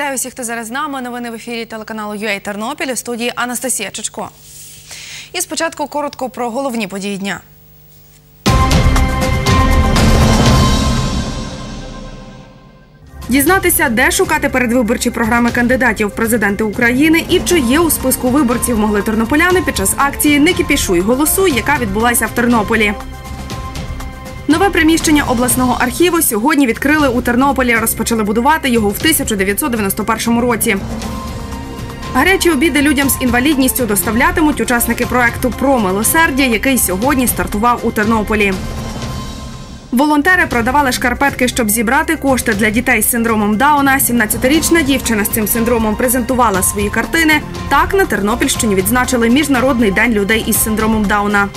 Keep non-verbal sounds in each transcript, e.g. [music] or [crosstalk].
Вітаю всіх, хто зараз з нами. Новини в ефірі телеканалу UA Тернопіль у студії Анастасія Чечко. І спочатку коротко про головні події дня. Дізнатися, де шукати передвиборчі програми кандидатів в президенти України і чи є у списку виборців могли тернополяни під час акції Не кипішуй, голосуй, яка відбулася в Тернополі. Нове приміщення обласного архіву сьогодні відкрили у Тернополі. Розпочали будувати його в 1991 році. Гарячі обіди людям з інвалідністю доставлятимуть учасники проекту Про милосердя, який сьогодні стартував у Тернополі. Волонтери продавали шкарпетки, щоб зібрати кошти для дітей з синдромом Дауна. 17-річна дівчина з цим синдромом презентувала свої картини. Так на Тернопільщині відзначили Міжнародний день людей із синдромом Дауна.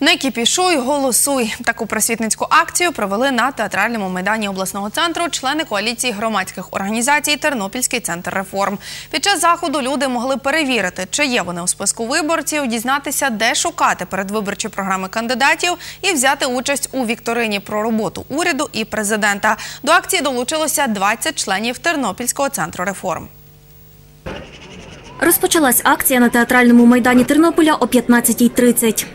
Не кіпішуй, голосуй. Таку просвітницьку акцію провели на театральному майдані обласного центру члени коаліції громадських організацій Тернопільський центр реформ. Під час заходу люди могли перевірити, чи є вони у списку виборців, дізнатися, де шукати передвиборчі програми кандидатів і взяти участь у вікторині про роботу уряду і президента. До акції долучилося 20 членів Тернопільського центру реформ. Розпочалась акція на театральному майдані Тернополя о 15.30.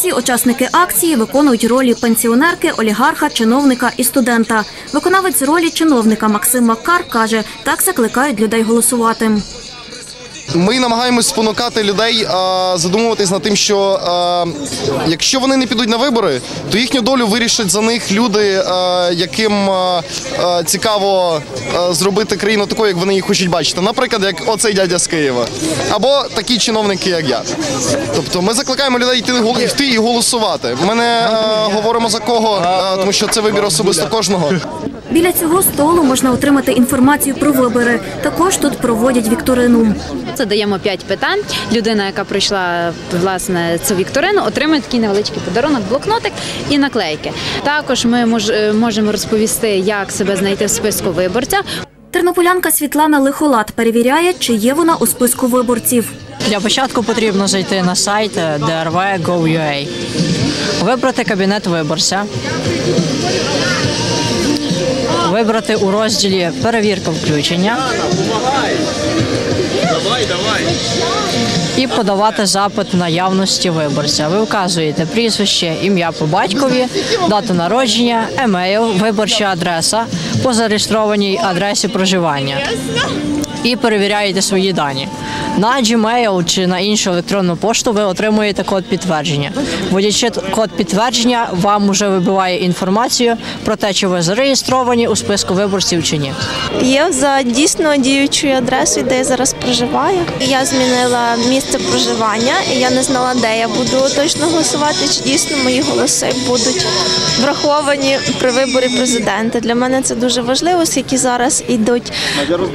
Ці учасники акції виконують ролі пенсіонерки, олігарха, чиновника і студента. Виконавець ролі чиновника Максим Маккар каже, так закликають людей голосувати. Ми намагаємось спонукати людей задумуватись над тим, що якщо вони не підуть на вибори, то їхню долю вирішать за них люди, яким цікаво зробити країну такою, як вони її хочуть бачити. Наприклад, як оцей дядя з Києва, або такі чиновники, як я. Тобто, ми закликаємо людей йти, йти і голосувати. Ми не говоримо за кого, тому що це вибір особисто кожного. Біля цього столу можна отримати інформацію про вибори. Також тут проводять вікторину. Задаємо п'ять питань. Людина, яка пройшла власне цю вікторину, отримує такий невеличкий подарунок, блокнотик і наклейки. Також ми мож- е, можемо розповісти, як себе знайти в списку виборця. Тернополянка Світлана Лихолад перевіряє, чи є вона у списку виборців. Для початку потрібно зайти на сайт drv.gov.ua, вибрати кабінет виборця, вибрати у розділі Перевірка включення і подавати запит наявності виборця. Ви вказуєте прізвище, ім'я по батькові, дату народження, емейл, виборча адреса по зареєстрованій адресі проживання і перевіряєте свої дані. На Gmail чи на іншу електронну пошту ви отримуєте код підтвердження. Вводячи код підтвердження, вам вже вибиває інформацію про те, чи ви зареєстровані у списку виборців чи ні. Є за дійсно діючою адресою, де я зараз проживаю. Я змінила місце проживання, і я не знала, де я буду точно голосувати, чи дійсно мої голоси будуть враховані при виборі президента. Для мене це дуже важливо, оскільки зараз йдуть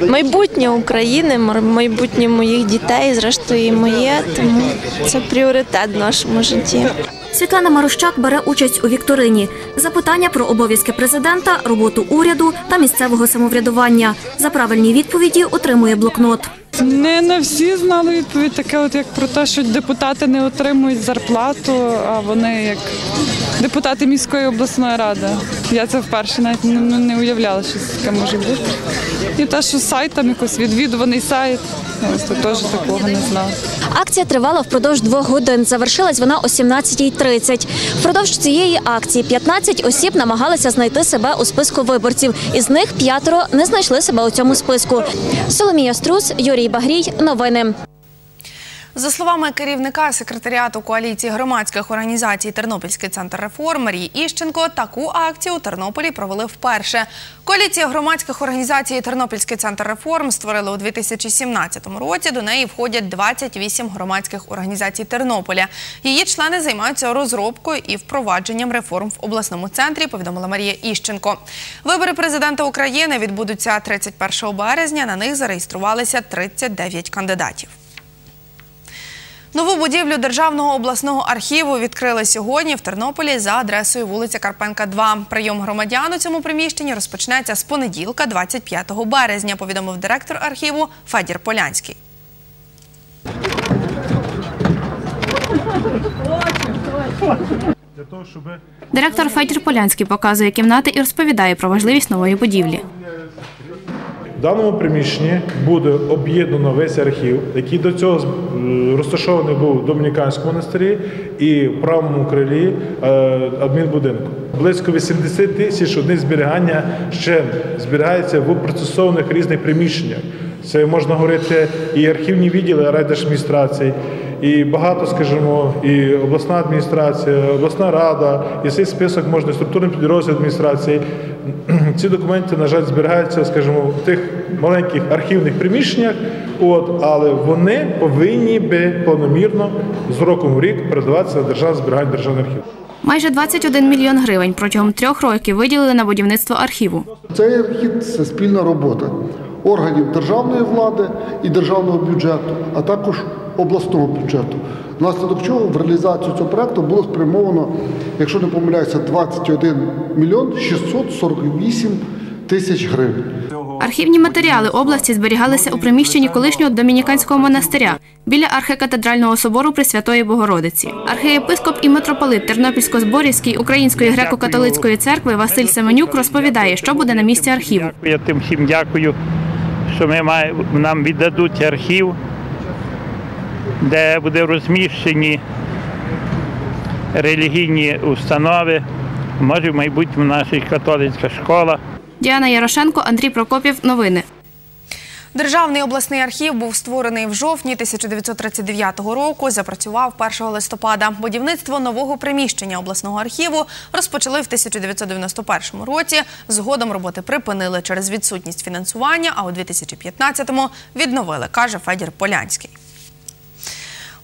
майбутнє України, майбутнє моїх дітей, зрештою і моє. Тому це пріоритет в нашому житті. Світлана Марущак бере участь у вікторині. Запитання про обов'язки президента, роботу уряду та місцевого самоврядування. За правильні відповіді отримує блокнот. Не на всі знали відповідь, таке, от як про те, що депутати не отримують зарплату, а вони як депутати міської обласної ради. Я це вперше навіть не, ну, не уявляла, що таке може бути. І те, що сайт там якось відвідуваний сайт, я ось тут теж такого не знала. Акція тривала впродовж двох годин. Завершилась вона о 17.30. Впродовж цієї акції 15 осіб намагалися знайти себе у списку виборців. Із них п'ятеро не знайшли себе у цьому списку. Соломія Струс, Юрій Багрій. Новини. За словами керівника секретаріату коаліції громадських організацій Тернопільський центр реформ Марії Іщенко, таку акцію у Тернополі провели вперше. Коаліція громадських організацій Тернопільський центр реформ створили у 2017 році. До неї входять 28 громадських організацій Тернополя. Її члени займаються розробкою і впровадженням реформ в обласному центрі. Повідомила Марія Іщенко. Вибори президента України відбудуться 31 березня. На них зареєструвалися 39 кандидатів. Нову будівлю Державного обласного архіву відкрили сьогодні в Тернополі за адресою вулиця Карпенка, 2. Прийом громадян у цьому приміщенні розпочнеться з понеділка, 25 березня, повідомив директор архіву Федір Полянський. Директор Федір Полянський показує кімнати і розповідає про важливість нової будівлі. В даному приміщенні буде об'єднано весь архів, який до цього е, розташований був в Домініканському монастирі і в правому крилі е, адмінбудинку. Близько 80 тисяч одних зберігання ще зберігається в процесованих різних приміщеннях. Це можна говорити і архівні відділи райдержадміністрації, і багато, скажімо, і обласна адміністрація, обласна рада, і цей список можна структурний підрозділ адміністрації. [clears throat] Ці документи, на жаль, зберігаються, скажімо, в тих маленьких архівних приміщеннях, от, але вони повинні би планомірно з роком в рік передаватися на державне зберігання державних архів. Майже 21 мільйон гривень протягом трьох років виділили на будівництво архіву. Цей архів це спільна робота органів державної влади і державного бюджету, а також обласного бюджету. Внаслідок чого в реалізацію цього проекту було спрямовано, якщо не помиляюся, 21 мільйон 648 тисяч гривень. Архівні матеріали області зберігалися у приміщенні колишнього домініканського монастиря біля архикатедрального собору Пресвятої Богородиці. Архієпископ і митрополит Тернопільсько-Зборівської Української греко-католицької церкви Василь Семенюк розповідає, що буде на місці архіву. Я тим всім дякую, що ми має, нам віддадуть архів, де буде розміщені релігійні установи, може в майбутньому наша католицька школа. Діана Ярошенко, Андрій Прокопів. Новини. Державний обласний архів був створений в жовтні 1939 року. Запрацював 1 листопада. Будівництво нового приміщення обласного архіву розпочали в 1991 році. Згодом роботи припинили через відсутність фінансування, а у 2015-му відновили, каже Федір Полянський.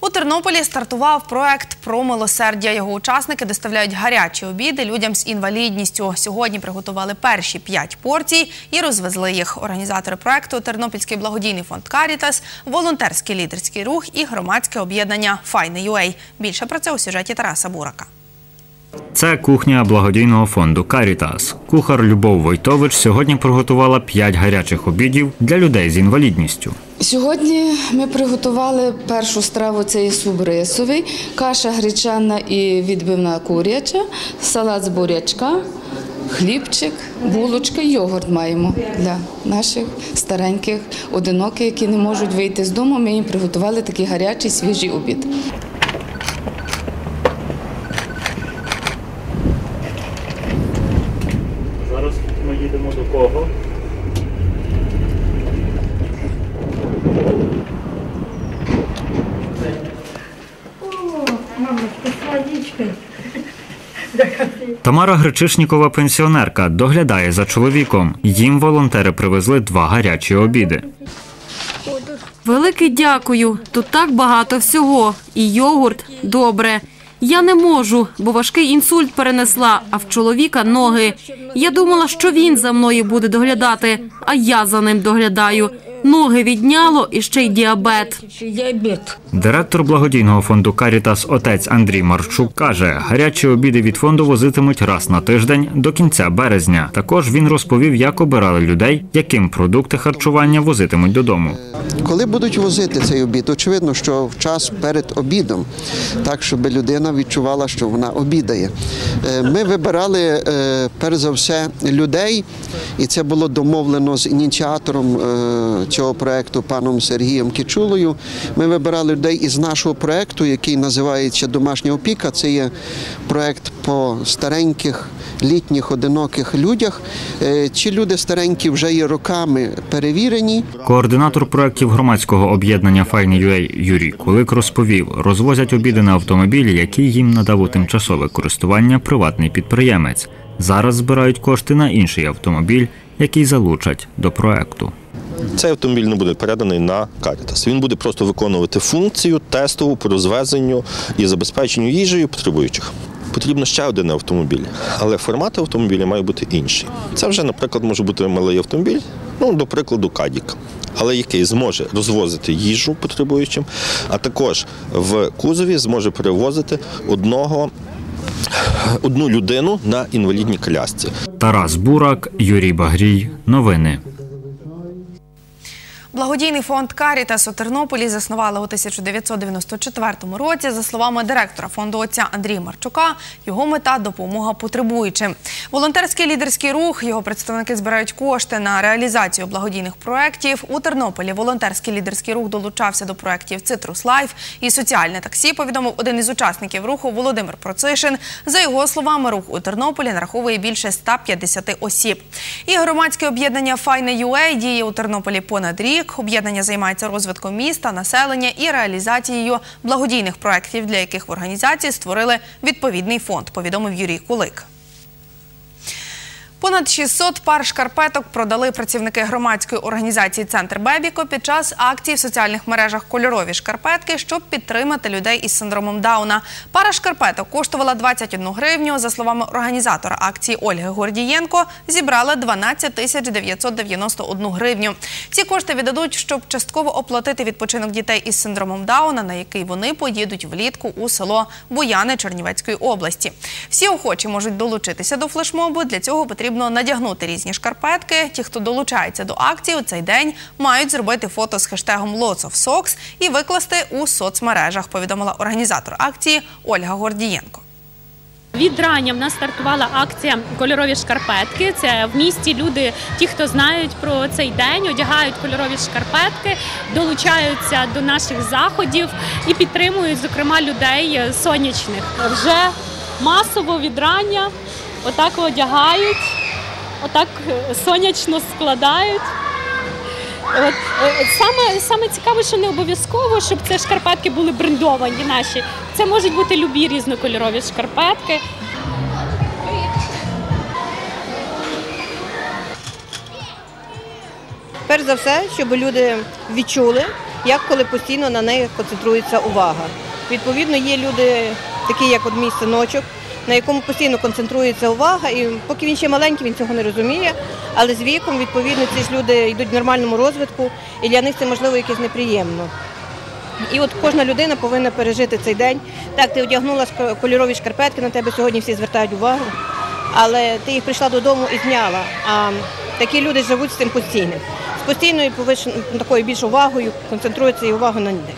У Тернополі стартував проект про милосердя. Його учасники доставляють гарячі обіди людям з інвалідністю. Сьогодні приготували перші п'ять порцій і розвезли їх. Організатори проекту Тернопільський благодійний фонд Карітас, волонтерський лідерський рух і громадське об'єднання Файне ЮЕЙ. Більше про це у сюжеті Тараса Бурака. Це кухня благодійного фонду Карітас. Кухар Любов Войтович сьогодні приготувала п'ять гарячих обідів для людей з інвалідністю. Сьогодні ми приготували першу страву це є суп рисовий, каша гречана і відбивна куряча, салат з бурячка, хлібчик, булочка, йогурт маємо для наших стареньких одиноких, які не можуть вийти з дому. Ми їм приготували такий гарячий свіжий обід. Зараз ми їдемо до кого? Тамара Гречишнікова, пенсіонерка, доглядає за чоловіком. Їм волонтери привезли два гарячі обіди. Велике дякую. Тут так багато всього. І йогурт добре. Я не можу, бо важкий інсульт перенесла, а в чоловіка ноги. Я думала, що він за мною буде доглядати, а я за ним доглядаю. Ноги відняло і ще й діабет. Директор благодійного фонду Карітас отець Андрій Марчук каже, гарячі обіди від фонду возитимуть раз на тиждень до кінця березня. Також він розповів, як обирали людей, яким продукти харчування возитимуть додому. Коли будуть возити цей обід, очевидно, що в час перед обідом, так щоб людина відчувала, що вона обідає. Е, Ми вибирали е, перш за все людей, і це було домовлено з ініціатором е, цього проекту паном Сергієм Кічулою. Ми вибирали людей із нашого проекту, який називається Домашня опіка. Це є проект по стареньких літніх одиноких людях. Е, Ці люди старенькі вже є роками перевірені. Координатор проєктів громадського об'єднання Файні.UA Юрій Кулик розповів, розвозять обіди на автомобілі, які їм надав у тимчасове користування приватний підприємець. Зараз збирають кошти на інший автомобіль, який залучать до проекту. Цей автомобіль не буде переданий на Карітас. Він буде просто виконувати функцію тестову по розвезенню і забезпеченню їжею потребуючих. Потрібно ще один автомобіль, але формат автомобіля має бути інший. Це вже, наприклад, може бути малий автомобіль, ну, до прикладу, Кадік, але який зможе розвозити їжу потребуючим, а також в кузові зможе перевозити одного. Одну людину на інвалідній колясці. Тарас Бурак, Юрій Багрій. Новини. Благодійний фонд Карітас у Тернополі заснували у 1994 році. За словами директора фонду отця Андрія Марчука, його мета допомога потребуючим. Волонтерський лідерський рух його представники збирають кошти на реалізацію благодійних проєктів. У Тернополі волонтерський лідерський рух долучався до проєктів Цитрус Лайф і соціальне таксі. Повідомив один із учасників руху Володимир Процишин. За його словами, рух у Тернополі нараховує більше 150 осіб. І громадське об'єднання Файне ЮЕ діє у Тернополі понад рік. Об'єднання займається розвитком міста, населення і реалізацією благодійних проєктів, для яких в організації створили відповідний фонд, повідомив Юрій Кулик. Понад 600 пар шкарпеток продали працівники громадської організації Центр Бебіко під час акції в соціальних мережах Кольорові шкарпетки, щоб підтримати людей із синдромом Дауна. Пара шкарпеток коштувала 21 гривню. За словами організатора акції Ольги Гордієнко, зібрали 12 тисяч 991 гривню. Ці кошти віддадуть, щоб частково оплатити відпочинок дітей із синдромом Дауна, на який вони поїдуть влітку у село Буяни Чернівецької області. Всі охочі можуть долучитися до флешмобу. Для цього потрібно надягнути різні шкарпетки. Ті, хто долучається до акції у цей день, мають зробити фото з хештегом Lots of Socks і викласти у соцмережах. Повідомила організатор акції Ольга Гордієнко. Від рання в нас стартувала акція Кольорові шкарпетки. Це в місті люди, ті, хто знають про цей день, одягають кольорові шкарпетки, долучаються до наших заходів і підтримують, зокрема, людей сонячних. Вже масово від рання отак одягають, отак сонячно складають. От е, саме саме цікаве, що не обов'язково, щоб це шкарпетки були брендовані наші. Це можуть бути любі різнокольорові шкарпетки. Перш за все, щоб люди відчули, як коли постійно на неї концентрується увага. Відповідно, є люди, такі як от мій синочок, на якому постійно концентрується увага, і поки він ще маленький, він цього не розуміє. Але з віком, відповідно, ці ж люди йдуть в нормальному розвитку, і для них це можливо якесь неприємно. І от кожна людина повинна пережити цей день. Так, ти одягнула кольорові шкарпетки, на тебе сьогодні всі звертають увагу, але ти їх прийшла додому і зняла. А такі люди живуть з цим постійно. З постійною такою більш увагою, концентруються і увагу на них.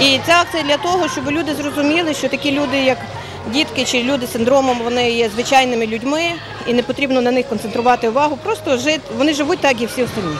І ця акція для того, щоб люди зрозуміли, що такі люди, як дітки чи люди з синдромом, вони є звичайними людьми, і не потрібно на них концентрувати увагу. Просто жити, вони живуть так, і всі остальні.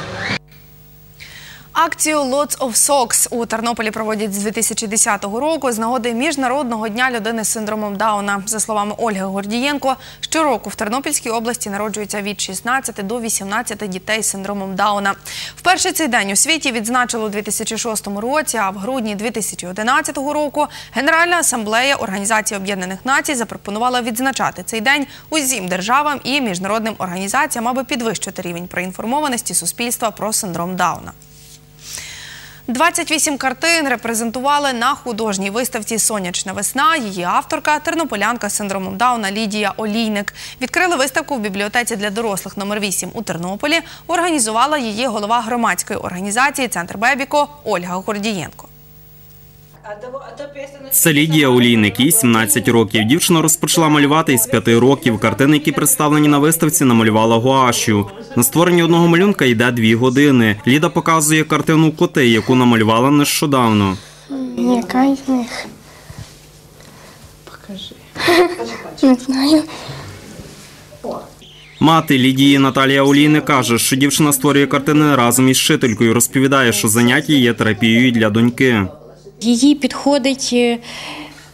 Акцію Lots of Socks у Тернополі проводять з 2010 року з нагоди Міжнародного дня людини з синдромом Дауна. За словами Ольги Гордієнко, щороку в Тернопільській області народжується від 16 до 18 дітей з синдромом Дауна. Вперше цей день у світі відзначили у 2006 році, а в грудні 2011 року Генеральна асамблея Організації Об'єднаних Націй запропонувала відзначати цей день усім державам і міжнародним організаціям, аби підвищити рівень проінформованості суспільства про синдром Дауна. 28 картин репрезентували на художній виставці Сонячна весна. Її авторка тернополянка з синдромом Дауна Лідія Олійник. Відкрили виставку в бібліотеці для дорослих номер 8 у Тернополі. Організувала її голова громадської організації Центр Бебіко Ольга Гордієнко. Це Лідія Олійник, їй 17 років. Дівчина розпочала малювати із 5 років. Картини, які представлені на виставці, намалювала гуашю. На створення одного малюнка йде 2 години. Ліда показує картину коти, яку намалювала нещодавно. Яка із них? Покажи. Не знаю. Мати Лідії Наталія Олійник каже, що дівчина створює картини разом із вчителькою. Розповідає, що заняття є терапією для доньки. Їй підходить е,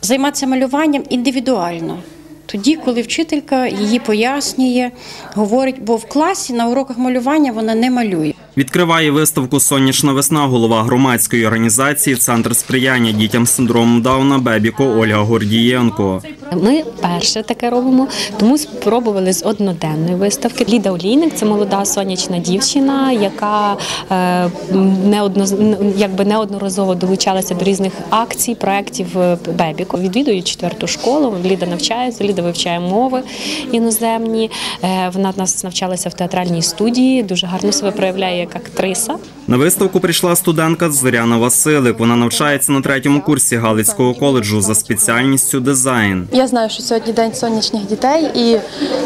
займатися малюванням індивідуально. Тоді, коли вчителька її пояснює, говорить, бо в класі на уроках малювання вона не малює. Відкриває виставку Сонячна весна голова громадської організації Центр сприяння дітям з синдромом Дауна Бебіко Ольга Гордієнко. Ми перше таке робимо, тому спробували з одноденної виставки. Ліда Олійник це молода сонячна дівчина, яка е, неодно, якби неодноразово долучалася до різних акцій, проєктів е, Бебіко. Відвідує четверту школу. Ліда навчається, Ліда вивчає мови іноземні. Е, Вона нас навчалася в театральній студії, дуже гарно себе проявляє як актриса. На виставку прийшла студентка Зоряна Василик. Вона навчається на третьому курсі Галицького коледжу за спеціальністю дизайн. Я знаю, що сьогодні день сонячних дітей, і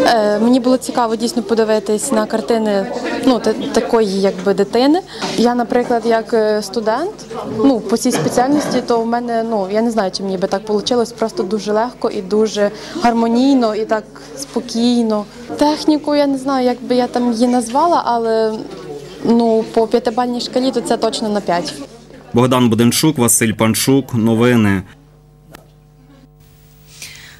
е, мені було цікаво дійсно подивитись на картини ну, та- такої якби дитини. Я, наприклад, як е, студент, ну по цій спеціальності, то в мене ну я не знаю, чи мені би так вийшло, просто дуже легко і дуже гармонійно, і так спокійно. Техніку я не знаю, як би я там її назвала, але ну по п'ятибальній шкалі то це точно на п'ять. Богдан Буденчук, Василь Панчук. Новини.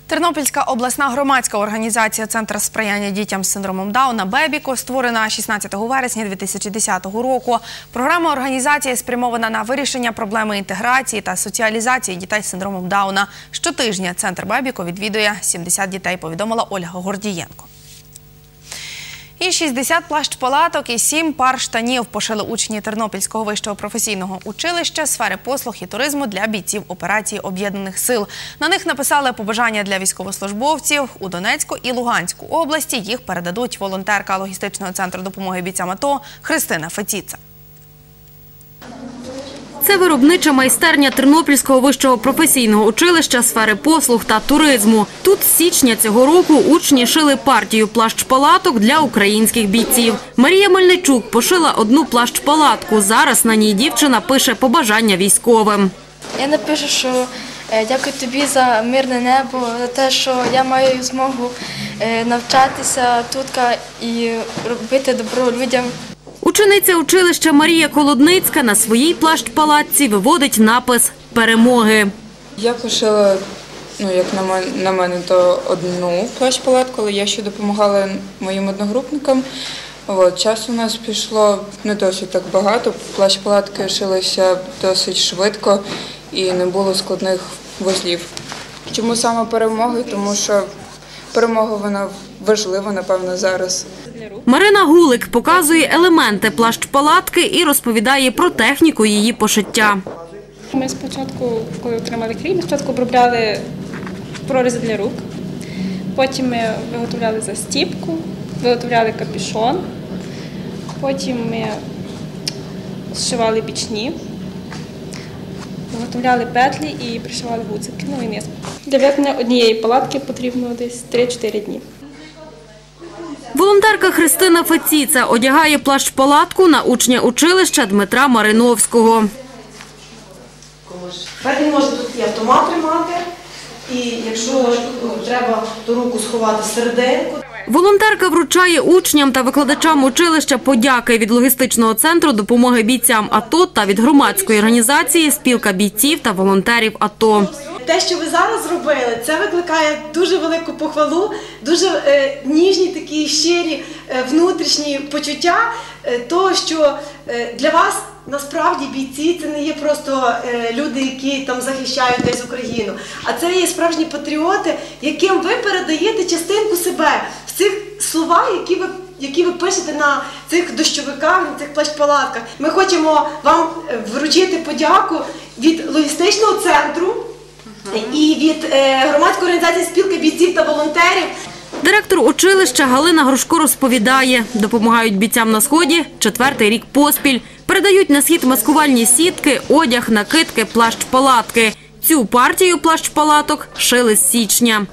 Тернопільська обласна громадська організація Центр сприяння дітям з синдромом Дауна Бебіко створена 16 вересня 2010 року. Програма організації спрямована на вирішення проблеми інтеграції та соціалізації дітей з синдромом Дауна. Щотижня центр Бебіко відвідує 70 дітей. Повідомила Ольга Гордієнко. І 60 плащ палаток і 7 пар штанів пошили учні Тернопільського вищого професійного училища сфери послуг і туризму для бійців операції об'єднаних сил. На них написали побажання для військовослужбовців у Донецьку і Луганську області. Їх передадуть волонтерка логістичного центру допомоги бійцям АТО Христина Феціца. Це виробнича майстерня Тернопільського вищого професійного училища сфери послуг та туризму. Тут з січня цього року учні шили партію плащ-палаток для українських бійців. Марія Мельничук пошила одну плащ-палатку. Зараз на ній дівчина пише побажання військовим. Я напишу, що е, дякую тобі за мирне небо, за те, що я маю змогу е, навчатися тут і робити добро людям. Учениця училища Марія Колодницька на своїй плащ-палатці виводить напис перемоги. Я пошила, ну як на мене, на мене, то одну плащ-палатку, але я ще допомагала моїм одногрупникам. От, часу у нас пішло не досить так багато. Плащ-палатки шилися досить швидко і не було складних вузлів. Чому саме перемоги? Тому що перемога вона важлива, напевно, зараз. Марина Гулик показує елементи плащ-палатки і розповідає про техніку її пошиття. Ми спочатку, коли отримали крій, ми спочатку обробляли прорізи для рук, потім ми виготовляли застіпку, виготовляли капюшон, потім ми зшивали бічні, виготовляли петлі і пришивали гуцики, ну і низ. Для виконання однієї палатки потрібно десь 3-4 дні. Волонтерка Христина Феціца одягає плащ-палатку на учня училища Дмитра Мариновського. Він може тут і автомат тримати, і якщо треба, то руку сховати серединку. Волонтерка вручає учням та викладачам училища подяки від логістичного центру допомоги бійцям АТО та від громадської організації Спілка бійців та волонтерів АТО. Те, що ви зараз зробили, це викликає дуже велику похвалу, дуже е, ніжні такі щирі е, внутрішні почуття того, що е, для вас насправді бійці це не є просто е, люди, які там захищають десь Україну, а це є справжні патріоти, яким ви передаєте частинку себе в цих словах, які ви. Які ви пишете на цих дощовиках, на цих плащ-палатках. Ми хочемо вам е, вручити подяку від логістичного центру і від е, громадської організації спілки бійців та волонтерів. Директор училища Галина Грушко розповідає, допомагають бійцям на сході четвертий рік поспіль. Передають на схід маскувальні сітки, одяг, накидки, плащ-палатки. Цю партію плащ-палаток шили з січня.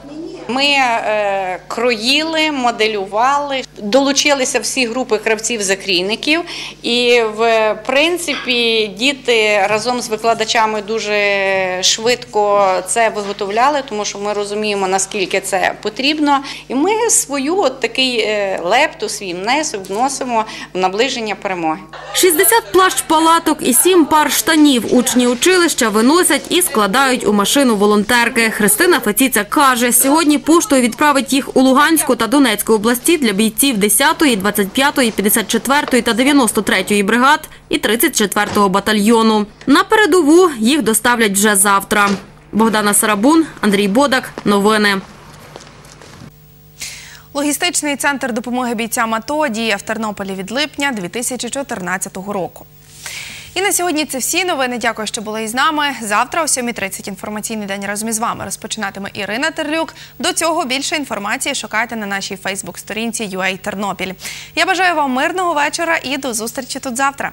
Ми е, кроїли, моделювали, долучилися всі групи кравців-закрійників, і в принципі діти разом з викладачами дуже швидко це виготовляли, тому що ми розуміємо наскільки це потрібно. І ми свою от такий е, лепту, свій внесок вносимо в наближення перемоги. 60 плащ-палаток і 7 пар штанів учні училища виносять і складають у машину волонтерки. Христина Феціця каже, сьогодні поштою відправить їх у Луганську та Донецьку області для бійців 10-ї, 25-ї, 54-ї та 93-ї бригад і 34-го батальйону. На передову їх доставлять вже завтра. Богдана Сарабун, Андрій Бодак. Новини. Логістичний центр допомоги бійцям АТО діє в Тернополі від липня 2014 року. І на сьогодні це всі новини. Дякую, що були із нами. Завтра о 7.30 інформаційний день разом із вами розпочинатиме Ірина Терлюк. До цього більше інформації шукайте на нашій Фейсбук-сторінці UA Тернопіль. Я бажаю вам мирного вечора і до зустрічі тут завтра.